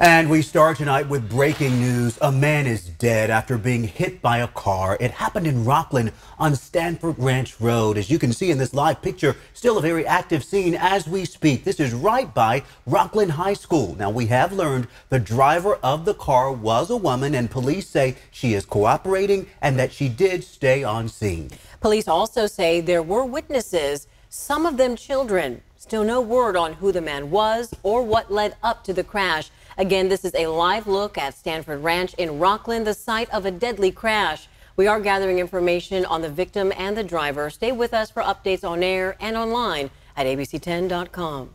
And we start tonight with breaking news. A man is dead after being hit by a car. It happened in Rocklin on Stanford Ranch Road. As you can see in this live picture, still a very active scene as we speak. This is right by Rocklin High School. Now, we have learned the driver of the car was a woman, and police say she is cooperating and that she did stay on scene. Police also say there were witnesses, some of them children. Still no word on who the man was or what led up to the crash. Again, this is a live look at Stanford Ranch in Rocklin, the site of a deadly crash. We are gathering information on the victim and the driver. Stay with us for updates on air and online at abc10.com.